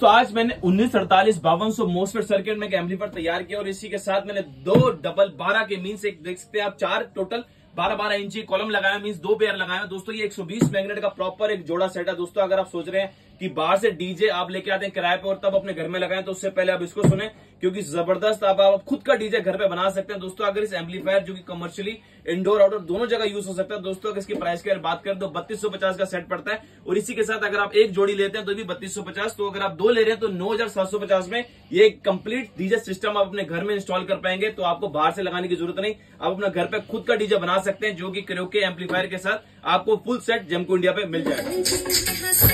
तो आज मैंने उन्नीस अड़तालीस, बावन सौ मोस्ट सर्किट में एम्पलीफायर तैयार किया और इसी के साथ मैंने दो डबल बारह के मीन से देख सकते हैं आप, चार टोटल बारह बारह इंची कॉलम लगाया मीन दो पेयर लगाया। दोस्तों ये 120 मैग्नेट का प्रॉपर एक जोड़ा सेट है। दोस्तों अगर आप सोच रहे हैं कि बाहर से डीजे आप लेके आते हैं किराए पे और तब अपने घर में लगाएँ तो उससे पहले आप इसको सुने क्योंकि ज़बरदस्त आप, आप खुद का डीजे घर पे बना सकते हैं। दोस्तों अगर इस एम्पलीफायर जो कि कमर्शियली इंडोर आउटडोर दोनों जगह यूज़ हो सकता है दोस्तों अगर इसकी प्राइस की बात करें तो बत्तीस का सेट पड़ता है। और इसी के साथ अगर आप एक जोड़ी लेते हैं तो भी बत्तीस तो अगर आप दो ले रहे हैं तो नौ हज़ार सात सौ पचास में ये कंप्लीट डीजे सिस्टम आप अपने घर में इंस्टॉल कर पाएँगे। तो आपको बाहर से लगाने की ज़रूरत नहीं। आप अपना घर पे खुद का डीजे बना सकते हैं जो कि क्रोके एम्पलीफायर के साथ आपको फुल सेट जमको इंडिया पे मिल जाएगा